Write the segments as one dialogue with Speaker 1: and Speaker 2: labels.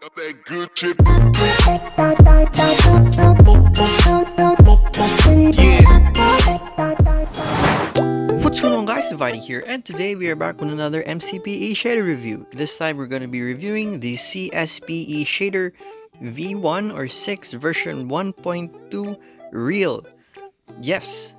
Speaker 1: What's going on guys, Dividing here, and today we are back with another MCPE shader review. This time we're going to be reviewing the CSPE shader V1 or 6 version 1.2 Real. Yes,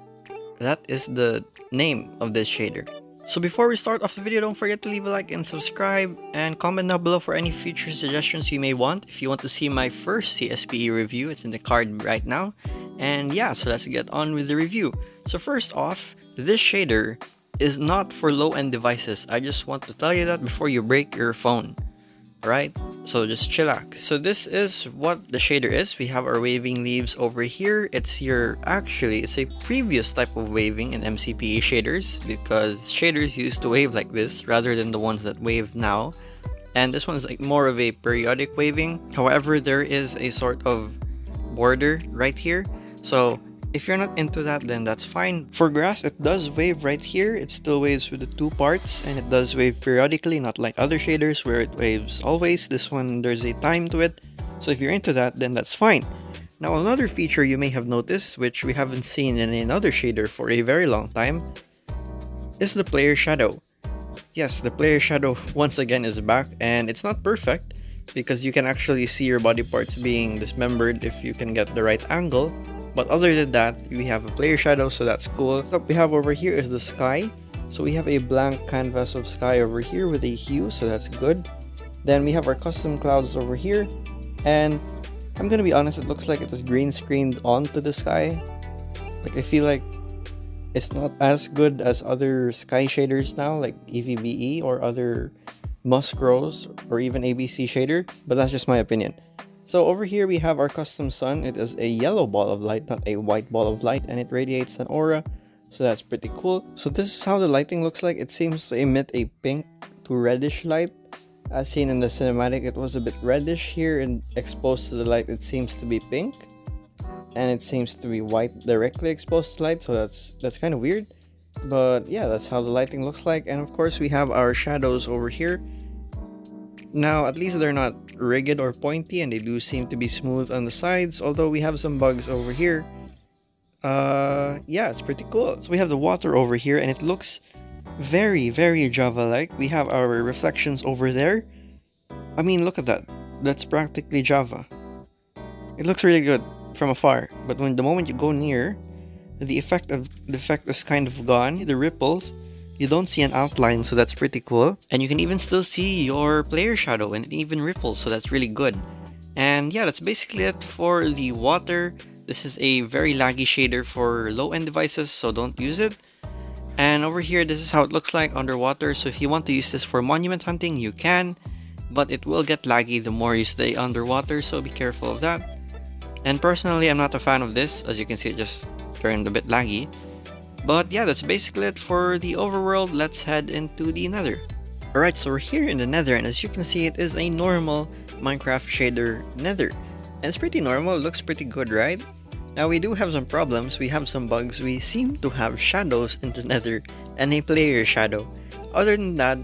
Speaker 1: that is the name of this shader. So before we start off the video, don't forget to leave a like and subscribe and comment down below for any future suggestions you may want. If you want to see my first CSPE review, it's in the card right now. And yeah, so let's get on with the review. So first off, this shader is not for low-end devices. I just want to tell you that before you break your phone right? So just chillax. So this is what the shader is. We have our waving leaves over here. It's your, actually, it's a previous type of waving in MCPE shaders because shaders used to wave like this rather than the ones that wave now. And this one's like more of a periodic waving. However, there is a sort of border right here. So if you're not into that, then that's fine. For grass, it does wave right here. It still waves with the two parts and it does wave periodically, not like other shaders where it waves always. This one, there's a time to it. So if you're into that, then that's fine. Now another feature you may have noticed, which we haven't seen in another shader for a very long time, is the player shadow. Yes, the player shadow once again is back and it's not perfect because you can actually see your body parts being dismembered if you can get the right angle but other than that, we have a player shadow, so that's cool. What we have over here is the sky. So we have a blank canvas of sky over here with a hue, so that's good. Then we have our custom clouds over here. And I'm gonna be honest, it looks like it was green screened onto the sky. Like I feel like it's not as good as other sky shaders now, like EVBE or other Muscros or even ABC shader, but that's just my opinion. So over here we have our custom sun. It is a yellow ball of light, not a white ball of light, and it radiates an aura. So that's pretty cool. So this is how the lighting looks like. It seems to emit a pink to reddish light. As seen in the cinematic, it was a bit reddish here and exposed to the light, it seems to be pink. And it seems to be white directly exposed to light, so that's that's kind of weird. But yeah, that's how the lighting looks like. And of course, we have our shadows over here. Now, at least they're not rigid or pointy and they do seem to be smooth on the sides, although we have some bugs over here. Uh, yeah, it's pretty cool. So we have the water over here and it looks very, very Java-like. We have our reflections over there. I mean, look at that. That's practically Java. It looks really good from afar, but when the moment you go near, the effect of the effect is kind of gone. The ripples you don't see an outline, so that's pretty cool. And you can even still see your player shadow and even ripples, so that's really good. And yeah, that's basically it for the water. This is a very laggy shader for low-end devices, so don't use it. And over here, this is how it looks like underwater. So if you want to use this for monument hunting, you can. But it will get laggy the more you stay underwater, so be careful of that. And personally, I'm not a fan of this. As you can see, it just turned a bit laggy. But yeah, that's basically it for the overworld. Let's head into the nether. Alright, so we're here in the nether and as you can see, it is a normal Minecraft shader nether. And it's pretty normal, looks pretty good, right? Now we do have some problems, we have some bugs, we seem to have shadows in the nether and a player shadow. Other than that,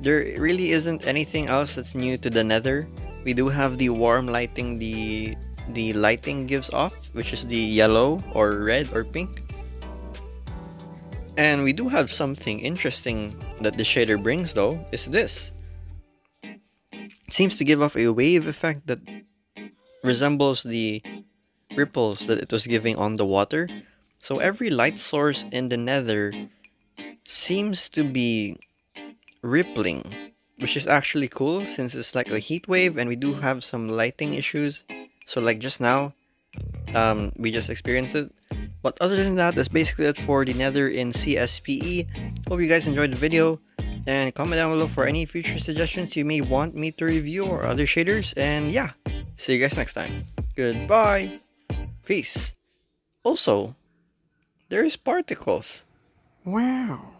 Speaker 1: there really isn't anything else that's new to the nether. We do have the warm lighting the the lighting gives off, which is the yellow or red or pink. And we do have something interesting that the shader brings though, is this. It seems to give off a wave effect that resembles the ripples that it was giving on the water. So every light source in the nether seems to be rippling, which is actually cool since it's like a heat wave and we do have some lighting issues. So like just now, um, we just experienced it. But other than that, that's basically it for the nether in CSPE. Hope you guys enjoyed the video. And comment down below for any future suggestions you may want me to review or other shaders. And yeah, see you guys next time. Goodbye. Peace. Also, there's particles. Wow.